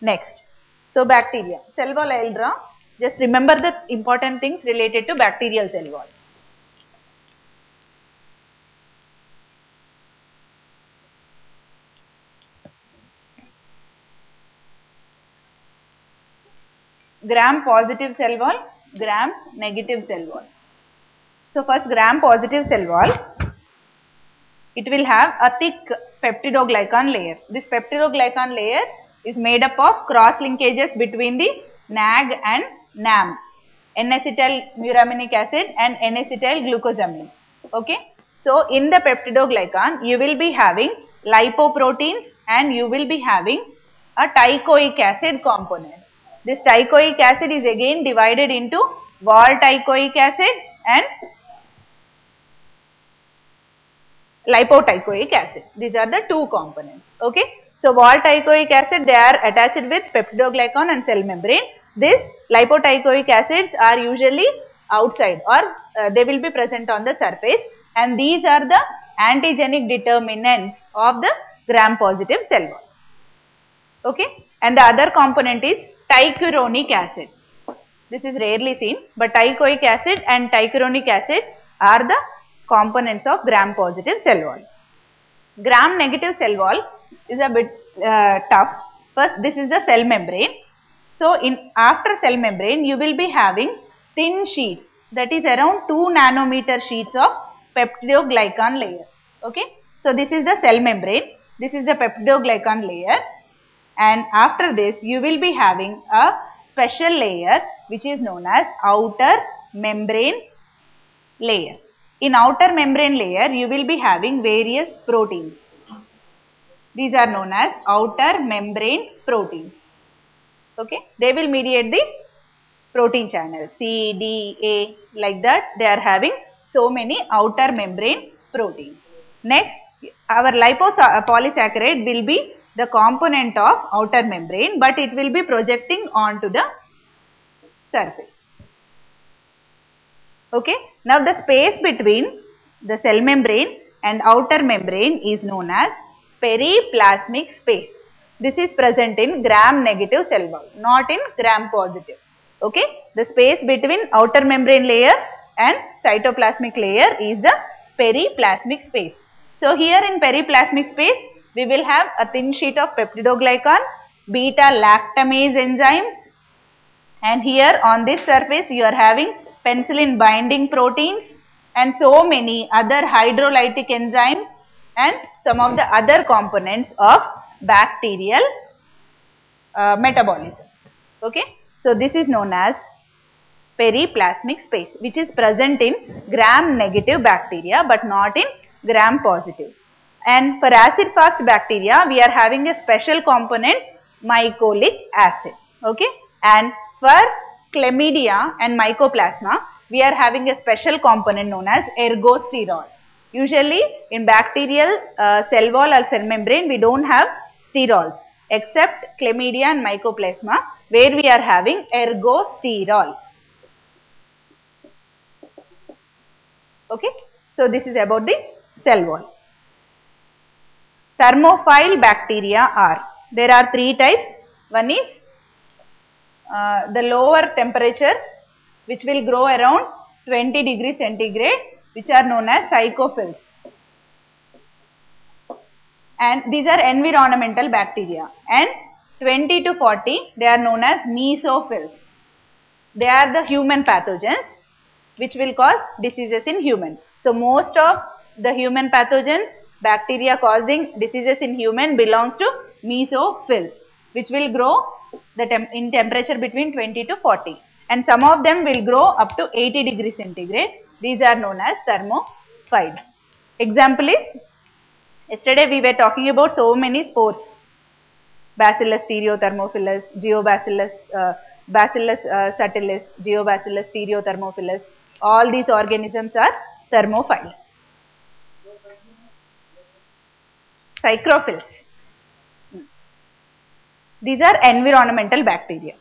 Next, so bacteria. Cell wall. Just remember the important things related to bacterial cell wall. gram positive cell wall, gram negative cell wall. So first gram positive cell wall, it will have a thick peptidoglycan layer. This peptidoglycan layer is made up of cross linkages between the NAG and NAM, N-acetyl muraminic acid and N-acetyl glucosamine. Okay. So in the peptidoglycan, you will be having lipoproteins and you will be having a teichoic acid component. This teichoic acid is again divided into wall teichoic acid and lipoteichoic acid. These are the two components. Okay. So, wall teichoic acid they are attached with peptidoglycan and cell membrane. This lipoteichoic acids are usually outside or uh, they will be present on the surface and these are the antigenic determinants of the gram positive cell wall. Okay. And the other component is teichuronic acid. This is rarely seen, but teichoic acid and teichuronic acid are the components of gram positive cell wall. Gram negative cell wall is a bit uh, tough. First, this is the cell membrane. So, in after cell membrane, you will be having thin sheets that is around 2 nanometer sheets of peptidoglycan layer. Okay. So, this is the cell membrane. This is the peptidoglycan layer and after this you will be having a special layer which is known as outer membrane layer. In outer membrane layer you will be having various proteins. These are known as outer membrane proteins. Okay, they will mediate the protein channel C, D, A like that they are having so many outer membrane proteins. Next our lipopolysaccharide uh, will be the component of outer membrane but it will be projecting onto the surface. Okay. Now the space between the cell membrane and outer membrane is known as periplasmic space. This is present in gram negative cell wall, not in gram positive. Okay. The space between outer membrane layer and cytoplasmic layer is the periplasmic space. So here in periplasmic space, we will have a thin sheet of peptidoglycan, beta lactamase enzymes and here on this surface you are having penicillin binding proteins and so many other hydrolytic enzymes and some of the other components of bacterial uh, metabolism. Okay. So, this is known as periplasmic space which is present in gram negative bacteria but not in gram positive. And for acid fast bacteria we are having a special component mycolic acid. Okay. And for chlamydia and mycoplasma we are having a special component known as ergosterol. Usually in bacterial uh, cell wall or cell membrane we do not have sterols except chlamydia and mycoplasma where we are having ergosterol. Okay. So, this is about the cell wall. Thermophile bacteria are, there are three types. One is uh, the lower temperature which will grow around 20 degree centigrade which are known as psychrophils. And these are environmental bacteria and 20 to 40 they are known as mesophils. They are the human pathogens which will cause diseases in human So, most of the human pathogens bacteria causing diseases in human belongs to mesophils which will grow the in temperature between 20 to 40 and some of them will grow up to 80 degree centigrade. These are known as thermophiles. Example is, yesterday we were talking about so many spores, Bacillus stearothermophilus, Geobacillus, uh, Bacillus uh, subtilis, Geobacillus stearothermophilus, all these organisms are thermophiles. Psychrophils. These are environmental bacteria.